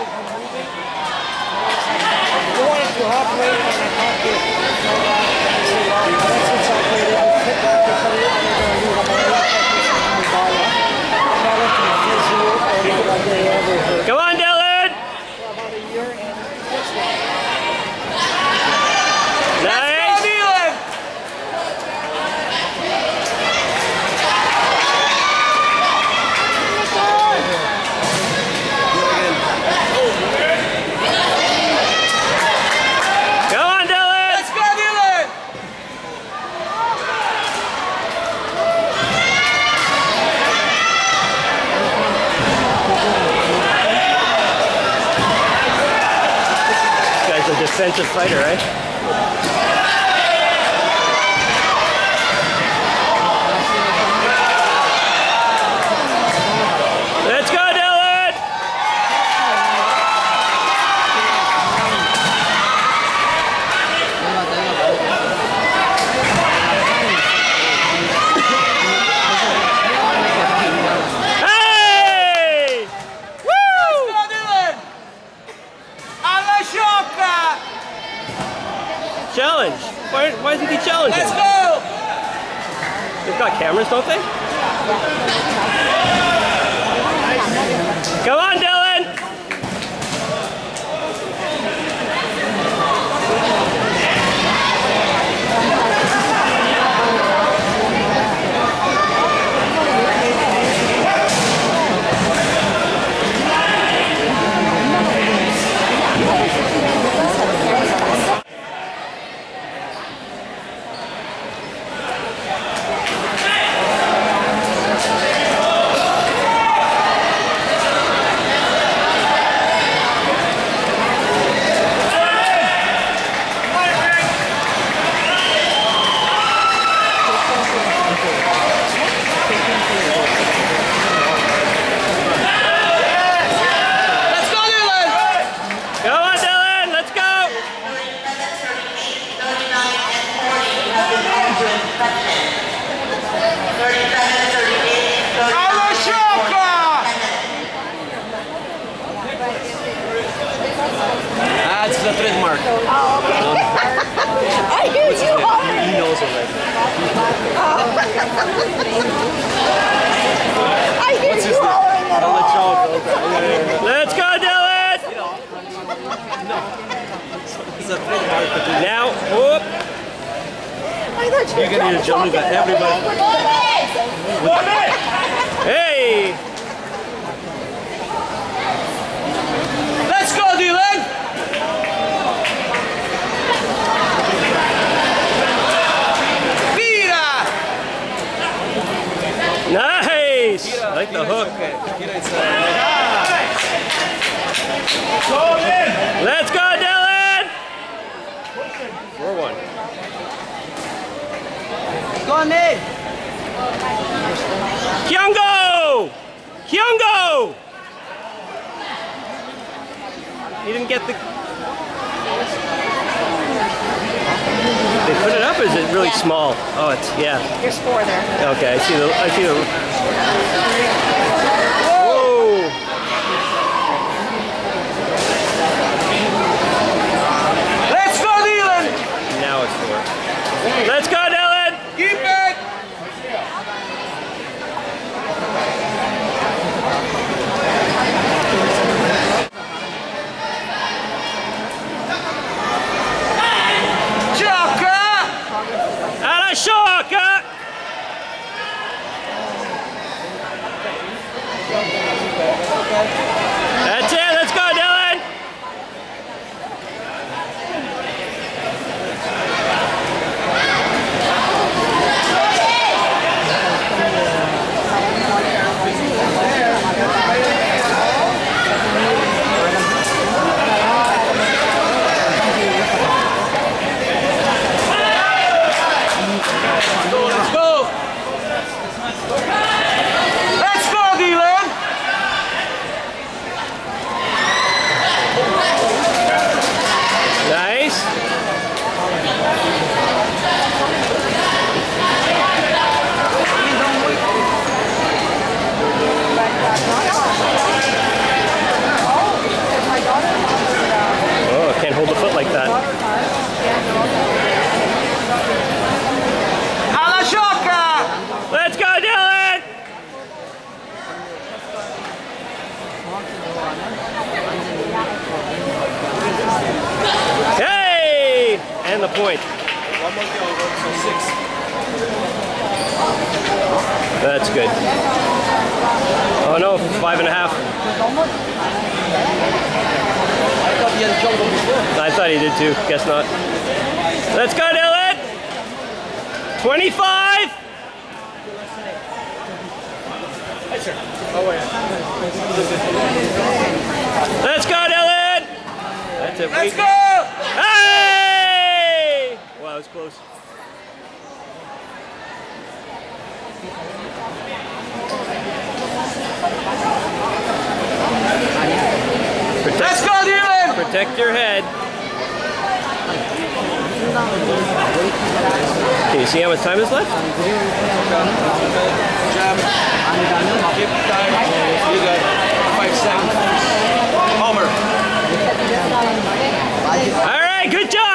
You want it to operate and I talked to that's what's operated. We put that to put it under the new Hawaii I'm not looking to physio or like I did ever hurt. Come on, Dylan! About a year and fixed it. Nice! Come on, Dylan! Let's go, Dylan! This guy's a defensive fighter, right? Got cameras, don't they on, Dylan! Let's go, Dylan! Come on, Dylan! Let's go! Alla sciocca! Ah, it's a trademark. I hear you hollering. He knows already. I hear you hollering at all. Let's go, Dylan! Now, whoop! I thought you were gonna need to jump but everybody- Hey! Let's go, Dylan! Vira! Nice! I like the hook. Let's go, Dylan! 4-1. Nate! Kyungo! Kyungo! He didn't get the... They put it up, or is it really Yeah. small? Oh, it's, yeah. There's four there. Okay, I see the, I see the... Whoa! Let's go, Dylan! Now it's four. Let's go, Dylan! Keep it! Sciocca! Alla sciocca! That's it, let's go, Dylan! Let's go! Let's go, Dylan! Hey! And the point. That's good. Oh no, five and a half. I thought he had a jungle before. I thought he did too. Guess not. Let's go, Dylan! 25! Let's go, Dylan! That's it. Let's go! close. Let's go, Dylan! Protect your head. Can you see how much time is left? You got five seconds. Homer. All right, good job!